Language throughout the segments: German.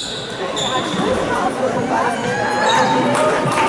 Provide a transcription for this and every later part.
Thank you.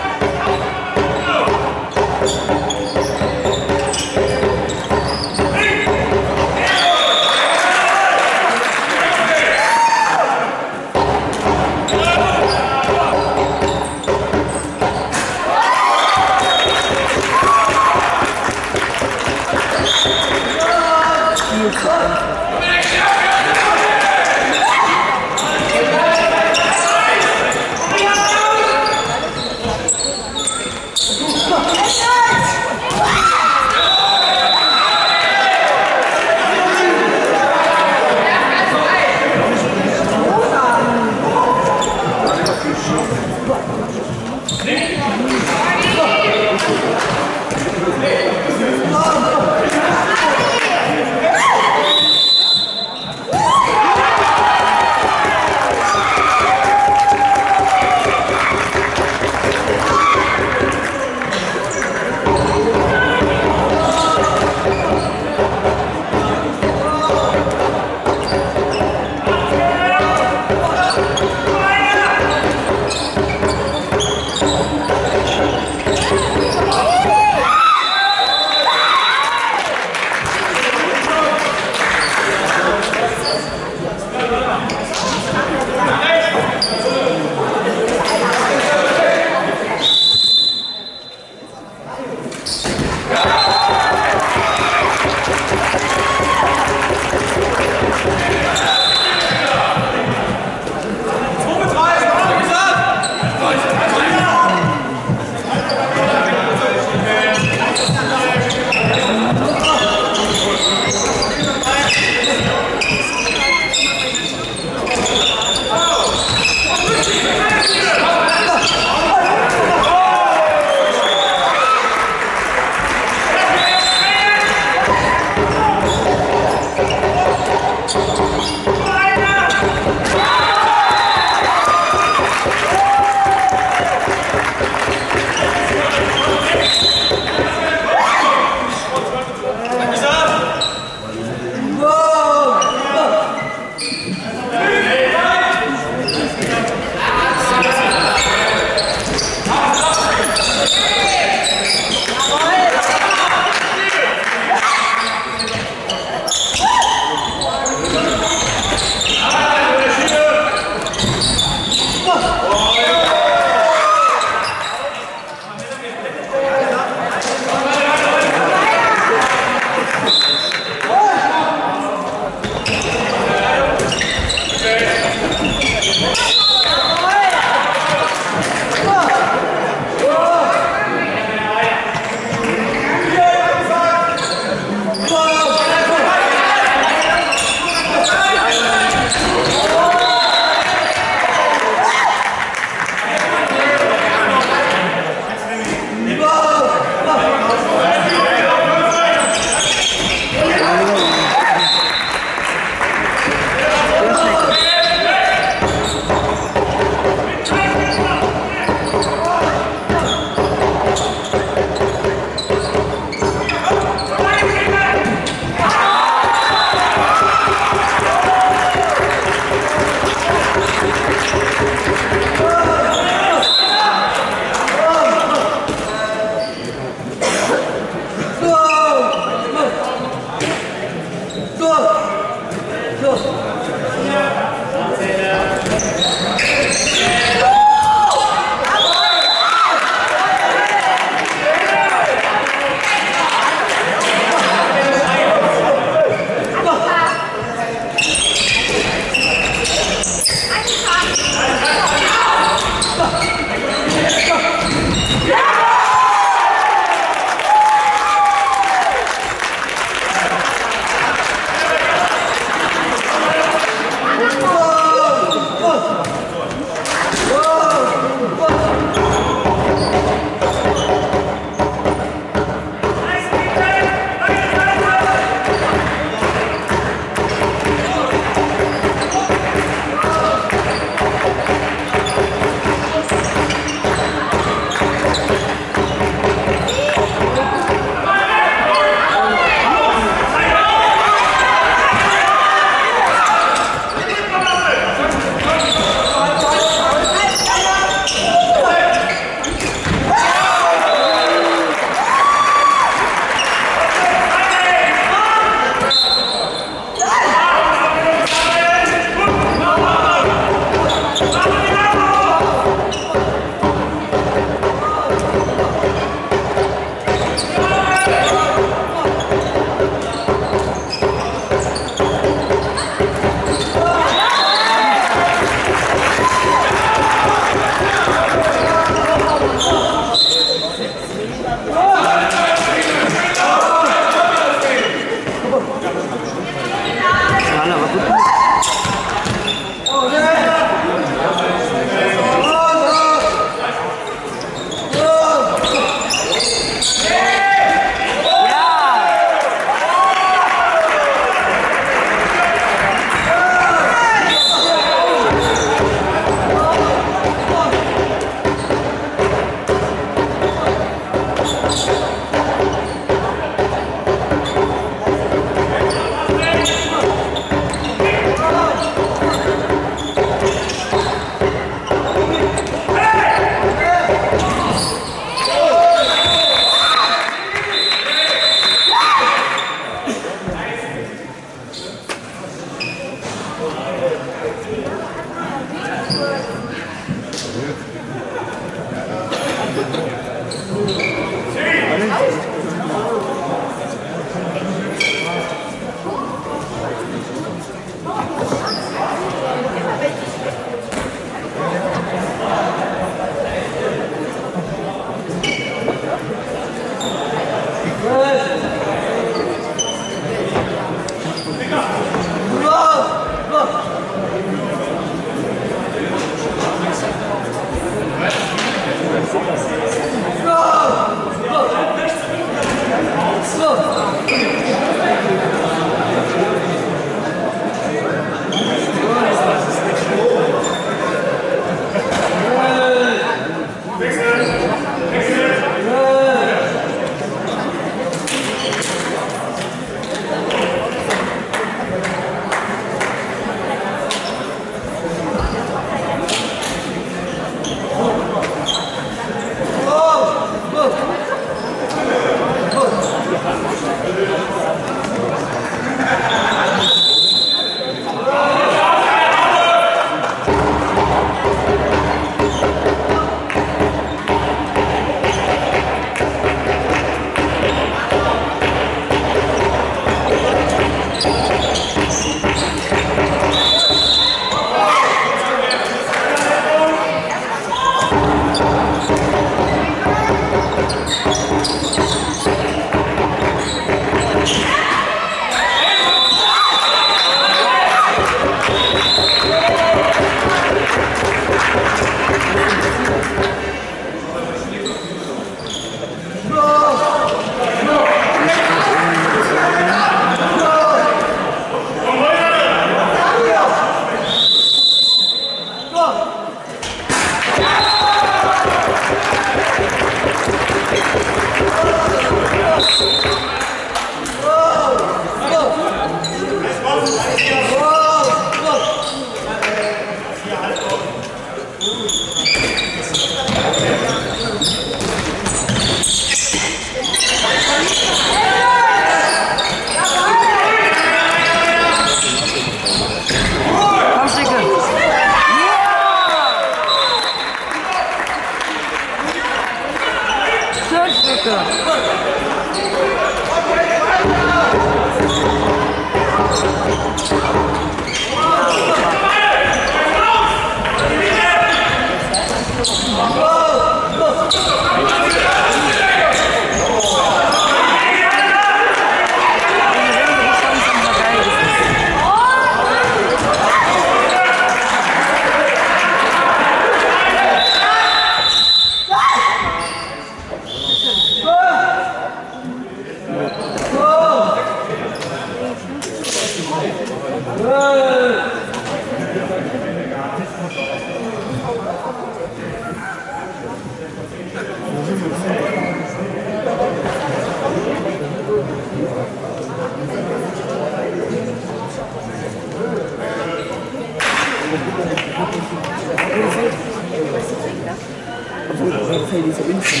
Warum fällt dieser Impfen?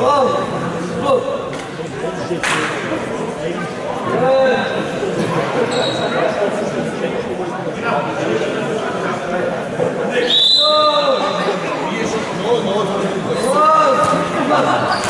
Oh! Oh! Oh! Oh!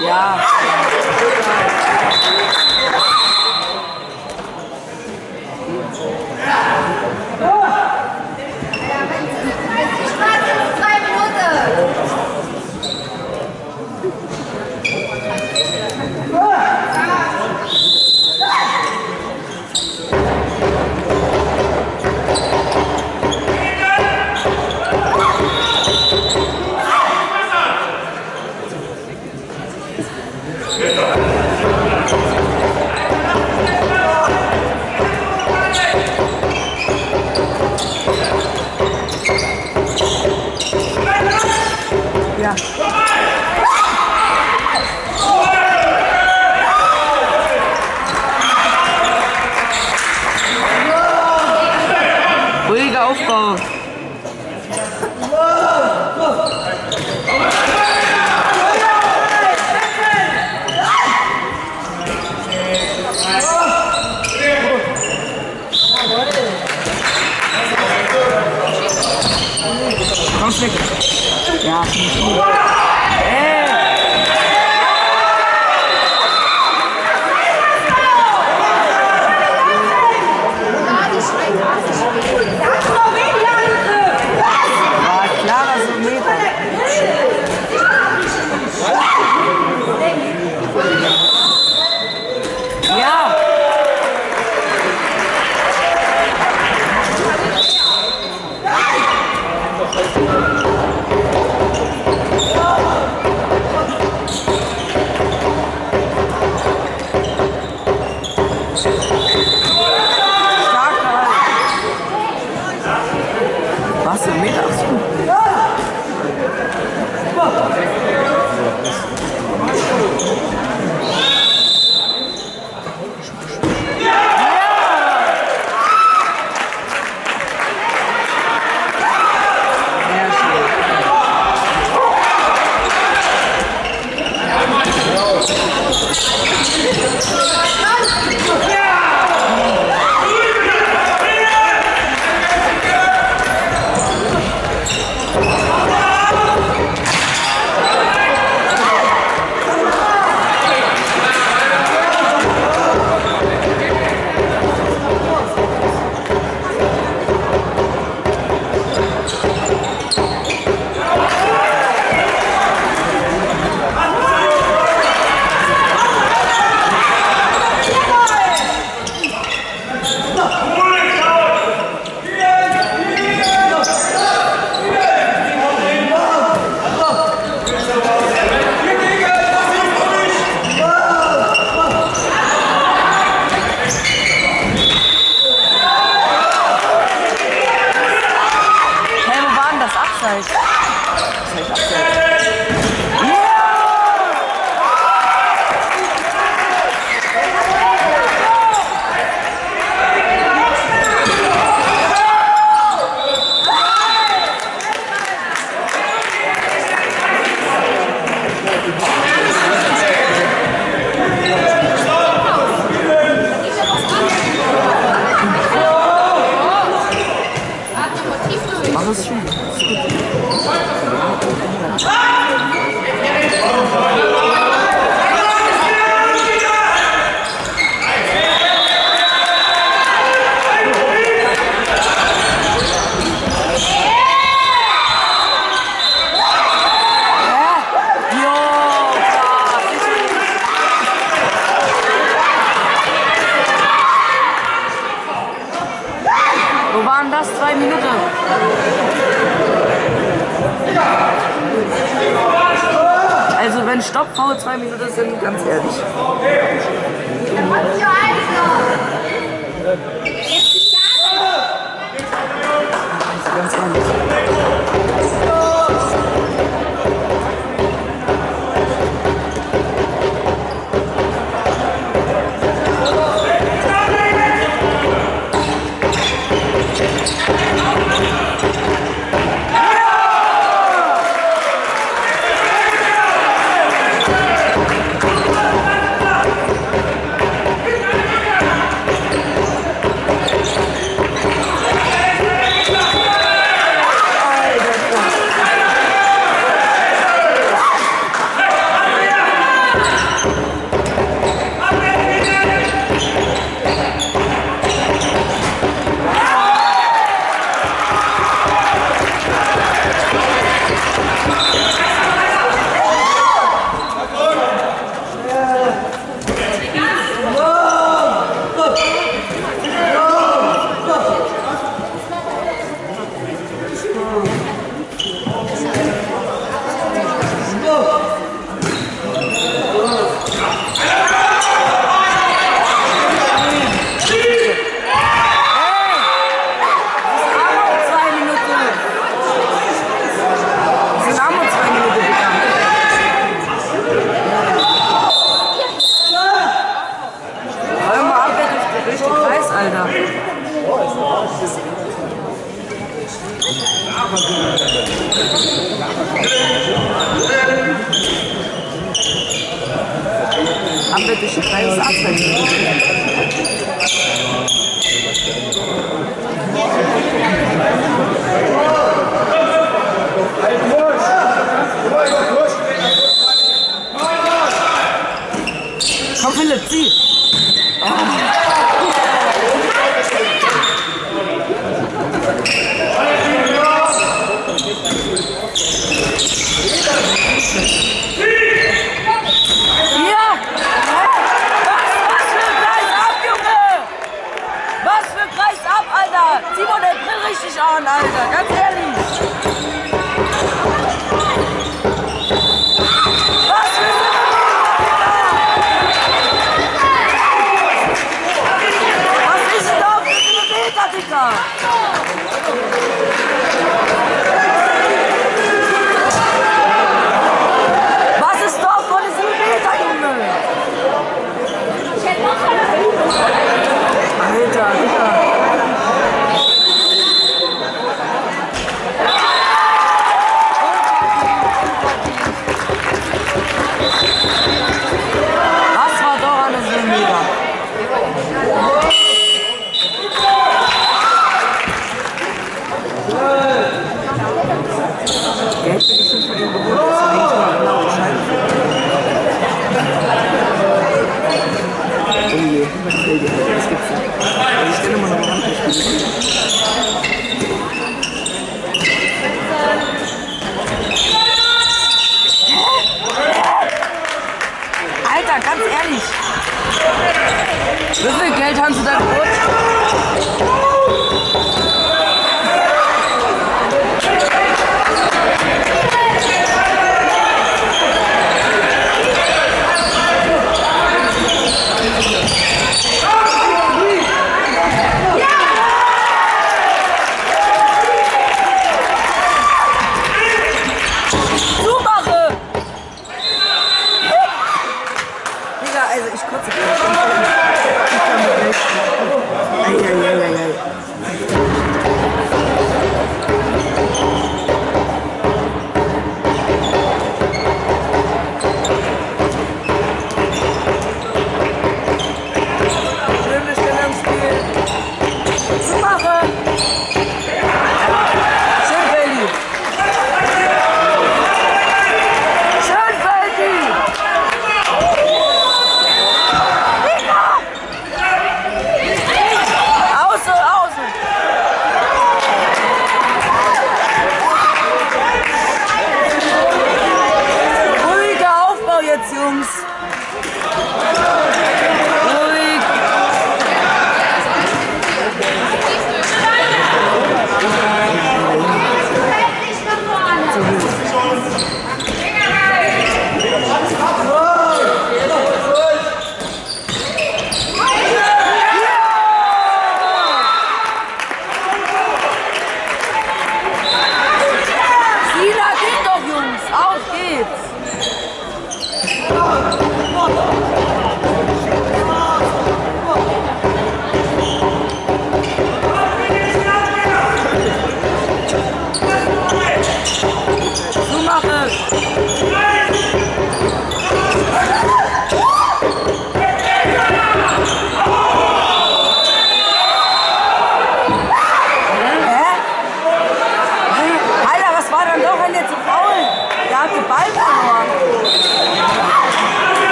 呀！Rocky.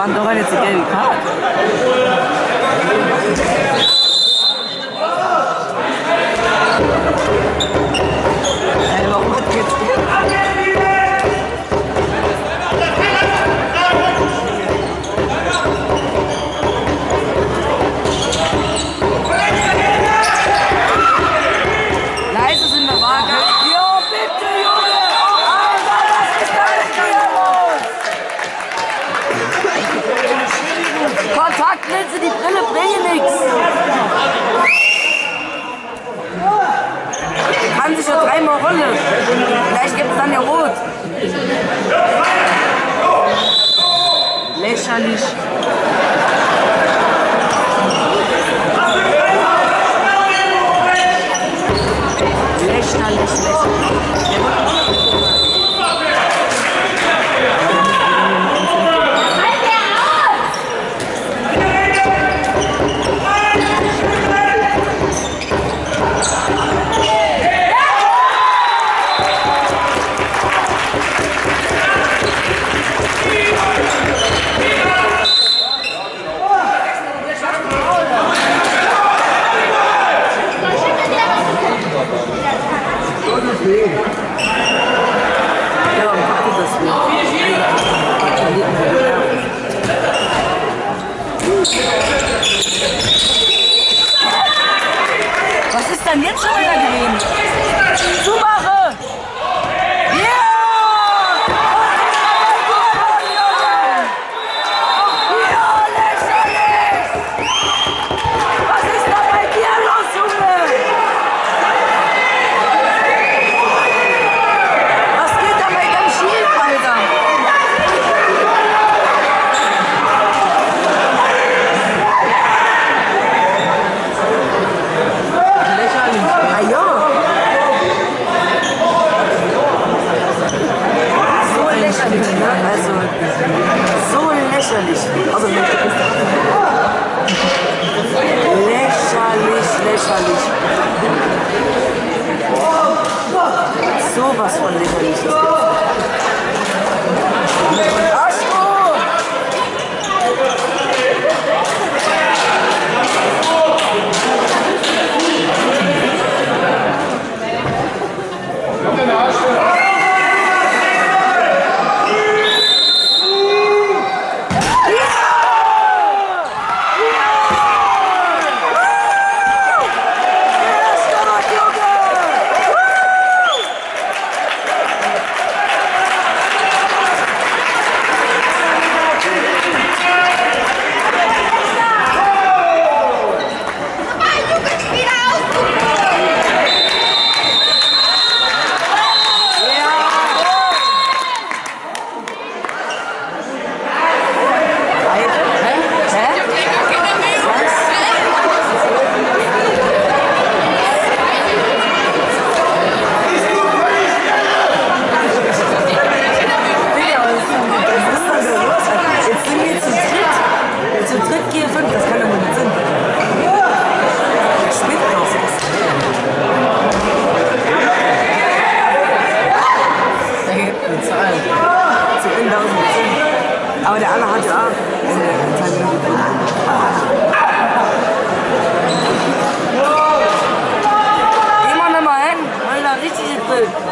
バンドがにつけるか？Was ist denn jetzt schon wieder gewesen? Super! 네.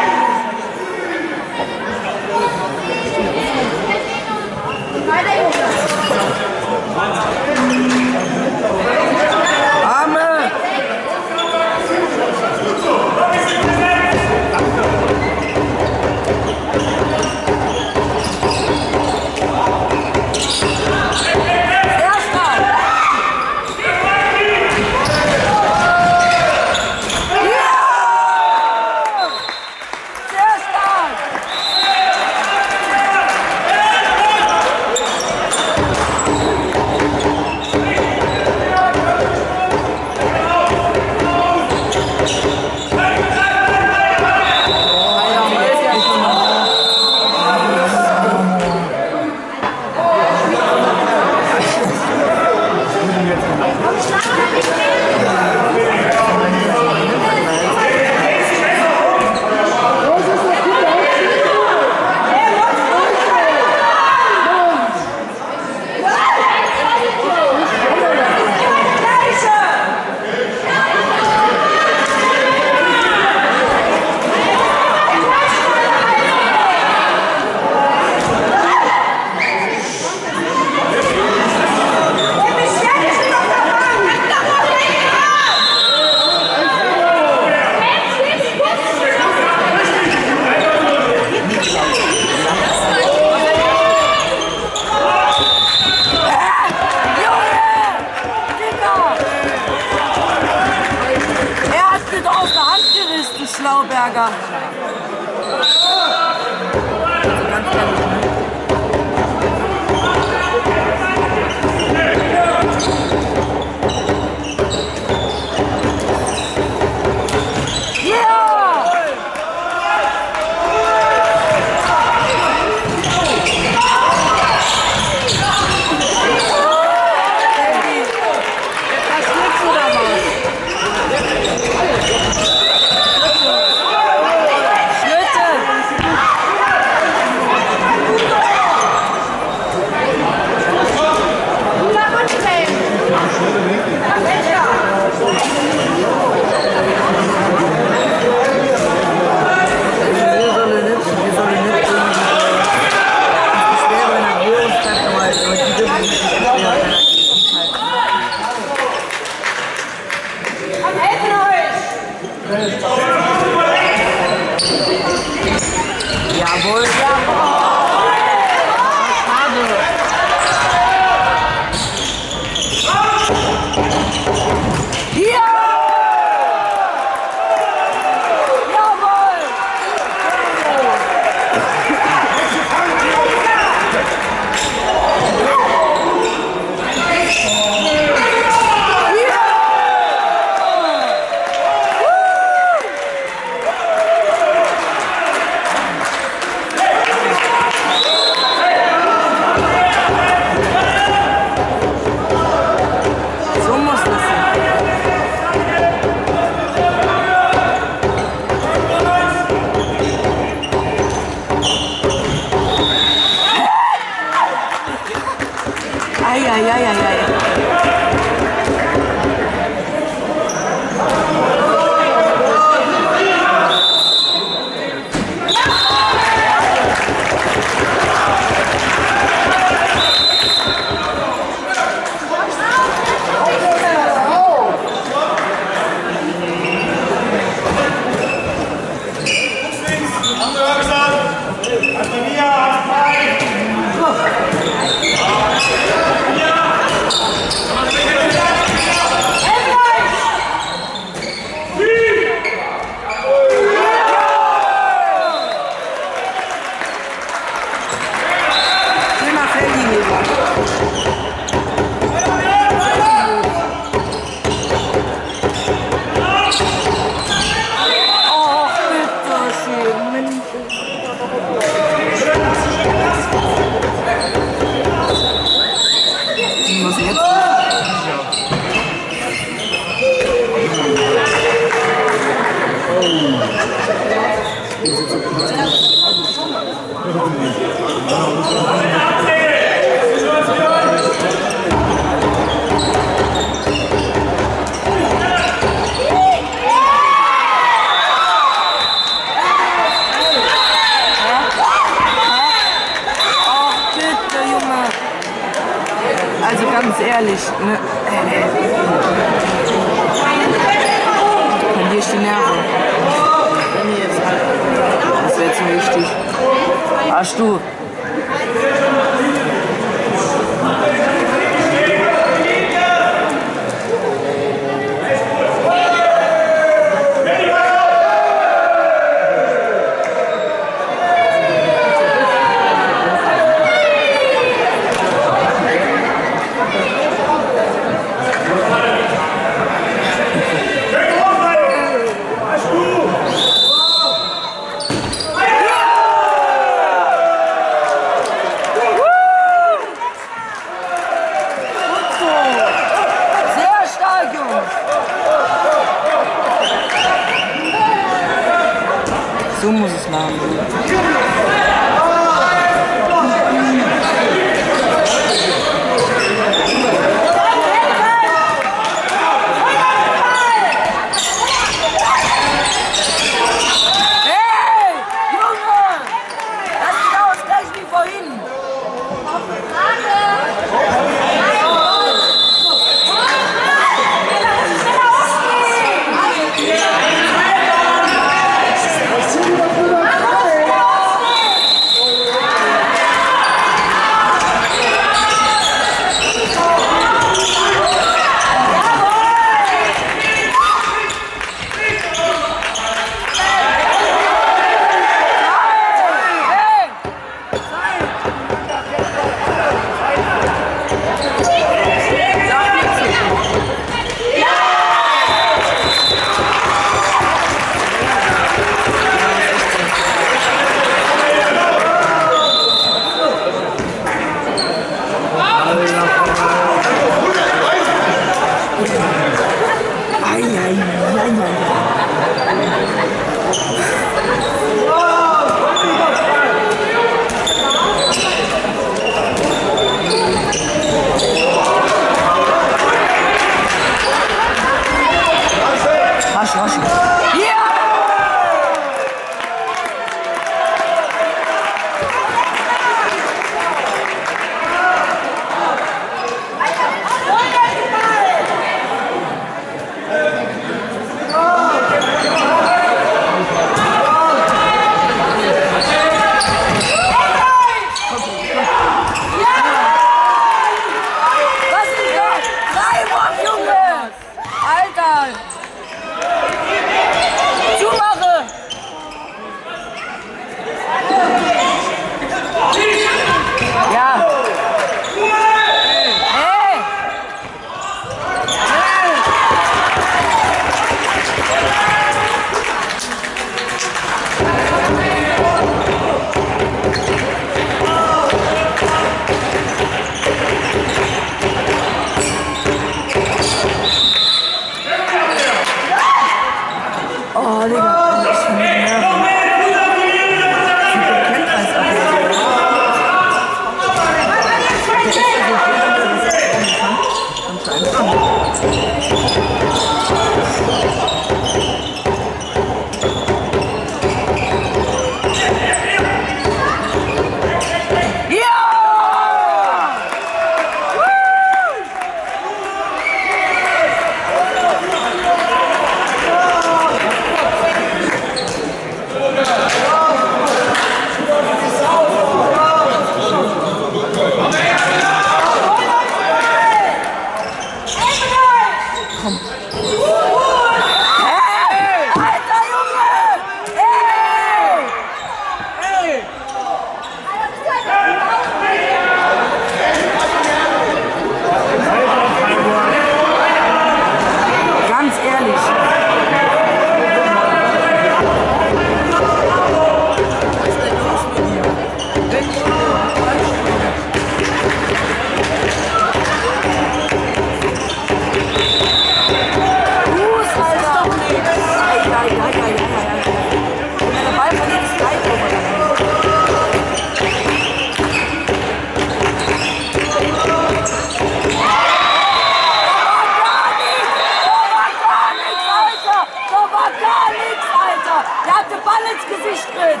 Gesicht.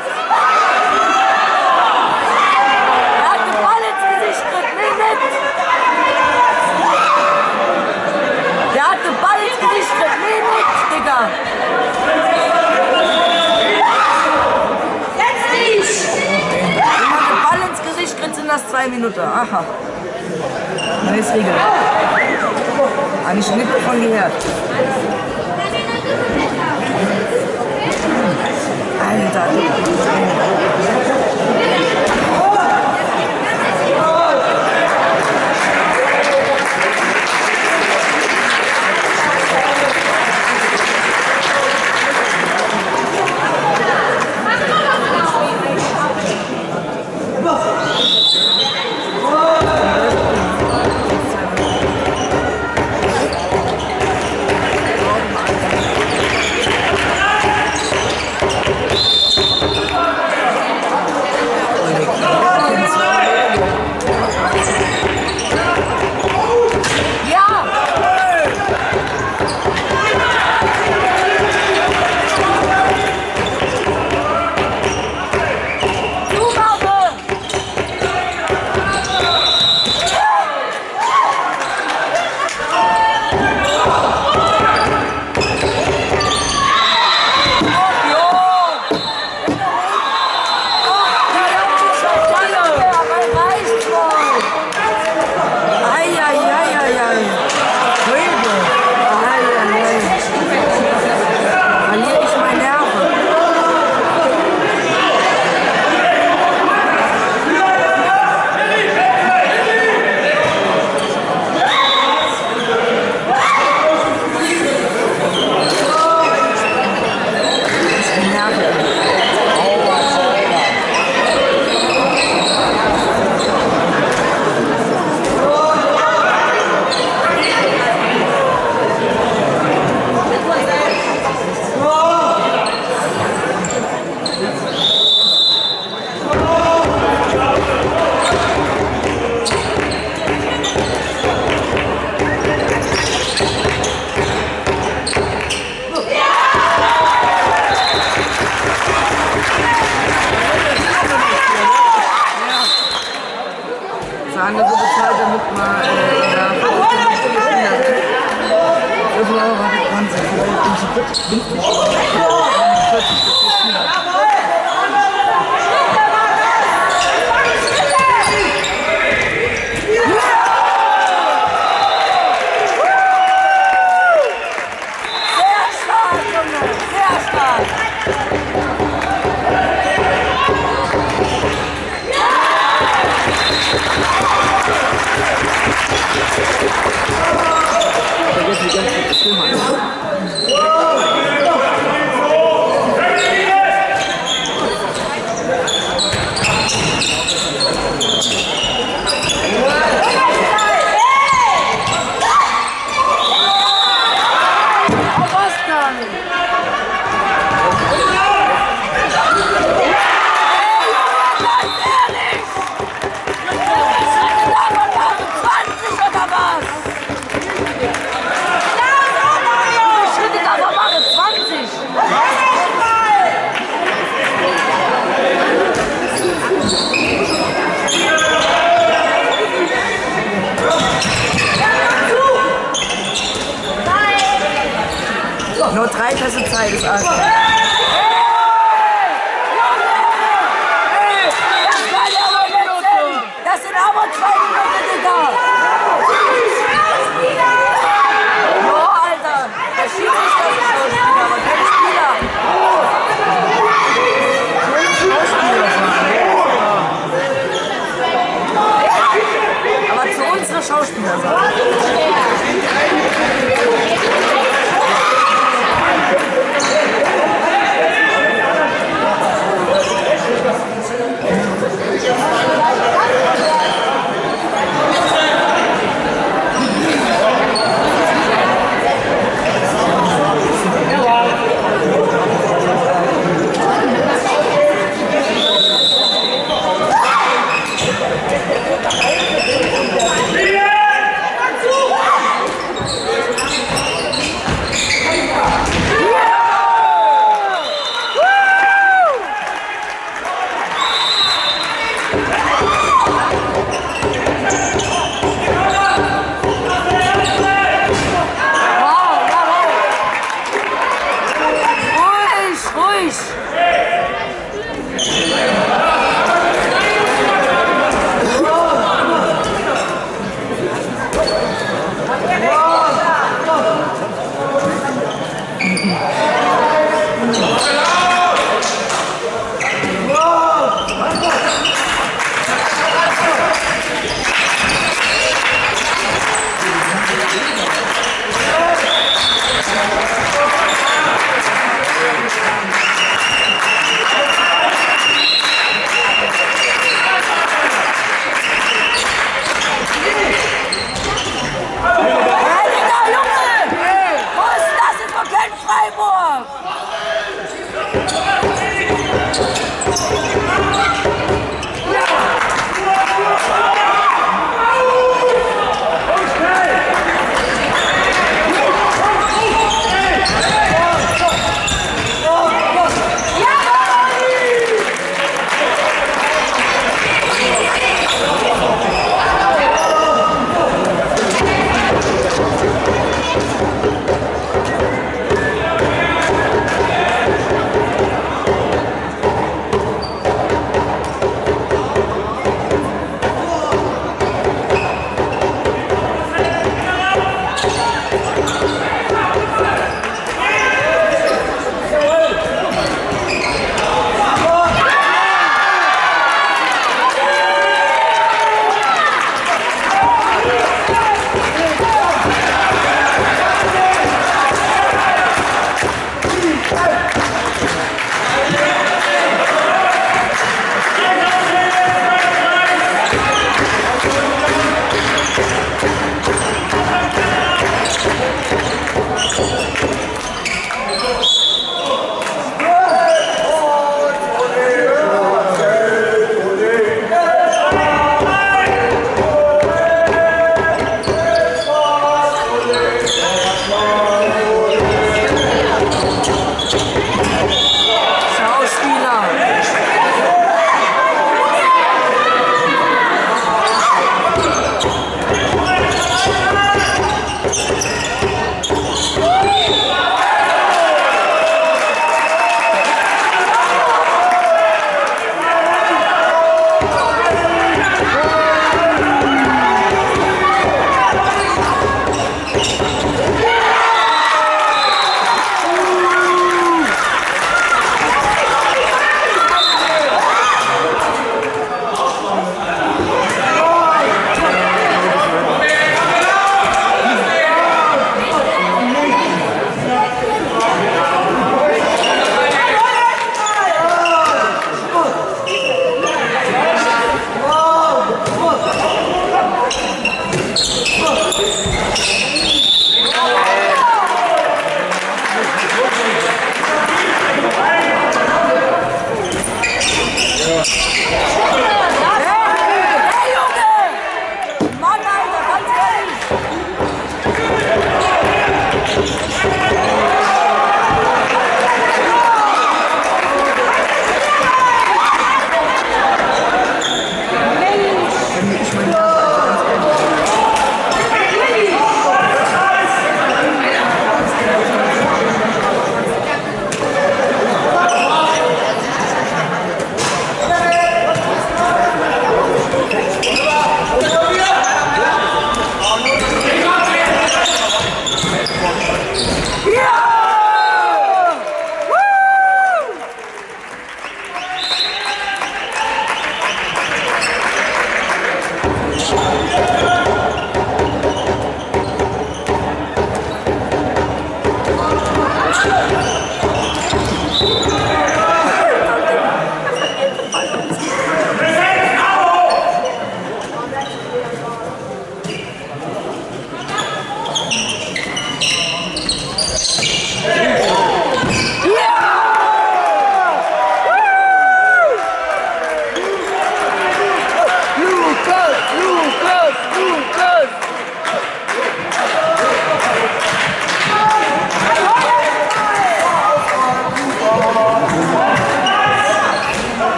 Er hat den Ball ins Gesicht tritt. Nimm mit. Der hat den Ball ins Gesicht tritt. Nimm mit, Digga. Setz dich! Wenn man den Ball ins Gesicht tritt, sind das zwei Minuten. Aha. Neues Regel. Habe ich nicht davon gehört. 哎没到地？